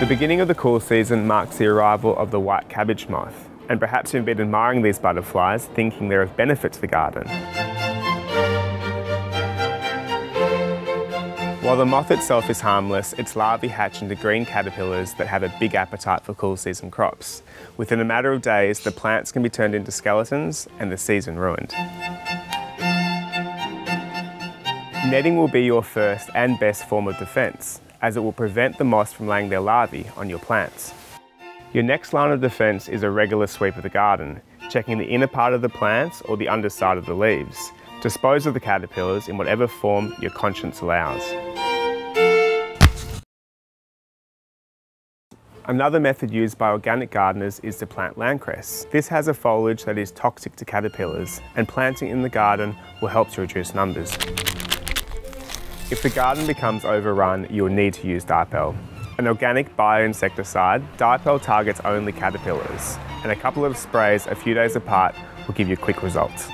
The beginning of the cool season marks the arrival of the white cabbage moth, and perhaps you've been admiring these butterflies, thinking they're of benefit to the garden. While the moth itself is harmless, its larvae hatch into green caterpillars that have a big appetite for cool season crops. Within a matter of days, the plants can be turned into skeletons and the season ruined. Netting will be your first and best form of defence, as it will prevent the moths from laying their larvae on your plants. Your next line of defence is a regular sweep of the garden, checking the inner part of the plants or the underside of the leaves. Dispose of the caterpillars in whatever form your conscience allows. Another method used by organic gardeners is to plant landcress. This has a foliage that is toxic to caterpillars and planting in the garden will help to reduce numbers. If the garden becomes overrun, you will need to use Dipel. An organic bioinsecticide, Dipel targets only caterpillars, and a couple of sprays a few days apart will give you quick results.